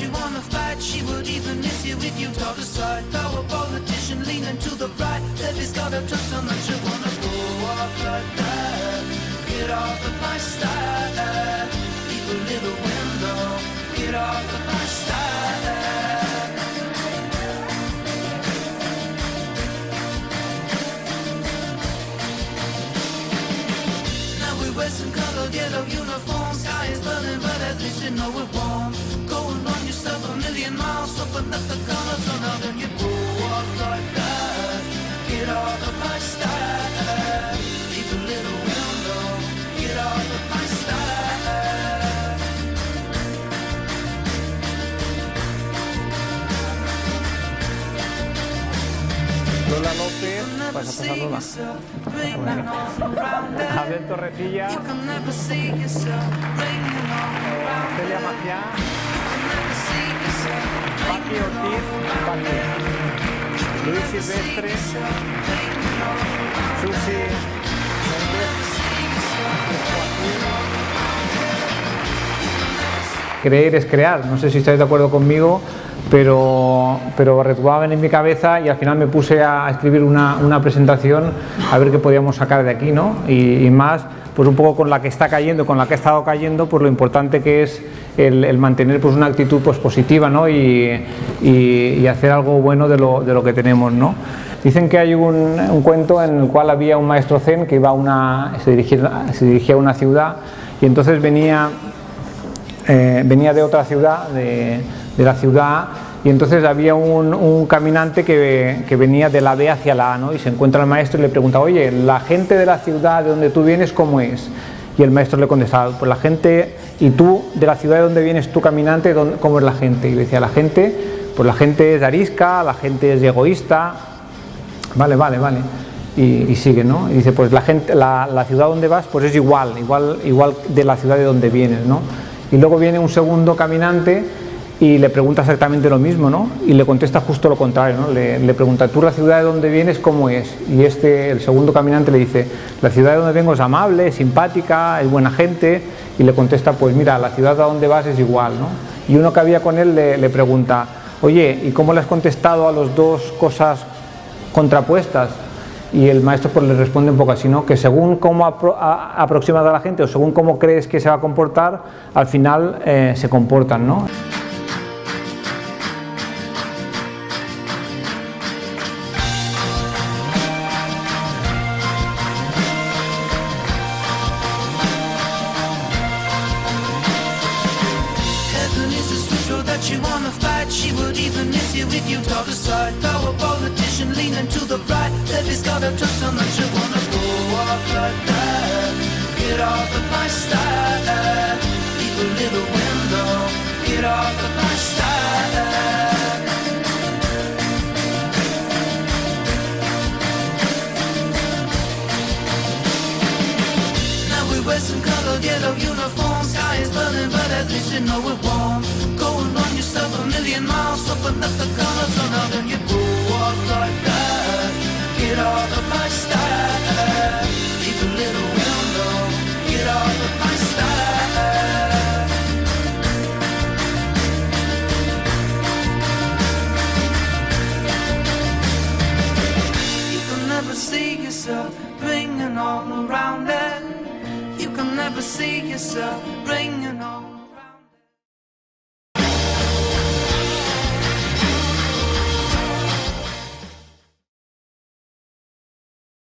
you wanna fight. She would even miss you if you talk aside. Though a politician leaning to the right, that has got her took so much you wanna go off like that. Get off of my style. Leave a little window. Get off of my style. Lola López, pues a pasar Lola. Abel Torrecilla. Celia Maciá. Paqui Ortiz. Paqui. Luis Silvestre, Susi Creer es crear, no sé si estáis de acuerdo conmigo, pero, pero retuaban en mi cabeza y al final me puse a escribir una, una presentación a ver qué podíamos sacar de aquí, ¿no? Y, y más, pues un poco con la que está cayendo, con la que ha estado cayendo, pues lo importante que es el, el mantener pues una actitud pues positiva, ¿no? Y, y- hacer algo bueno de lo, de lo que tenemos, ¿no? Dicen que hay un, cuento en el cual había un maestro zen que iba a una, se dirigía, se dirigía a una ciudad y entonces venía eh, venía de otra ciudad, de, de la ciudad, y entonces había un, un caminante que, que venía de la B hacia la A, ¿no? y se encuentra el maestro y le pregunta, oye, la gente de la ciudad de donde tú vienes, ¿cómo es? Y el maestro le contestaba, pues la gente, y tú, de la ciudad de donde vienes tú caminante, ¿dónde- ¿cómo es la gente? Y le decía, la gente, pues la gente es arisca, la gente es egoísta, Vale, vale, vale. Y, y sigue, ¿no? Y dice, pues la gente, la, la ciudad donde vas, pues es igual, igual, igual de la ciudad de donde vienes, ¿no? Y luego viene un segundo caminante y le pregunta exactamente lo mismo, ¿no? Y le contesta justo lo contrario, ¿no? Le, le pregunta, ¿tú la ciudad de donde vienes cómo es? Y este, el segundo caminante le dice, la ciudad de donde vengo es amable, es simpática, es buena gente. Y le contesta, pues mira, la ciudad a donde vas es igual, ¿no? Y uno que había con él le, le pregunta, oye, ¿y cómo le has contestado a los dos cosas contrapuestas y el maestro pues le responde un poco así, ¿no? que según cómo apro- a- aproximas a la gente o según cómo crees que se va a comportar, al final eh, se comportan. ¿no? Even miss you talk aside. Though a politician leaning to the right, that has got her took so much you wanna go off like that. Get off of my style. Leave a little window. Get off of my style. Now we wear some colored yellow uniforms. Sky is burning, but at least you know we're warm. Going on yourself a open up the colors on out and you go off like that. Get off of my style. Leave a little window. Get off of my style. You can never see yourself bringing all around it. You can never see yourself bringing all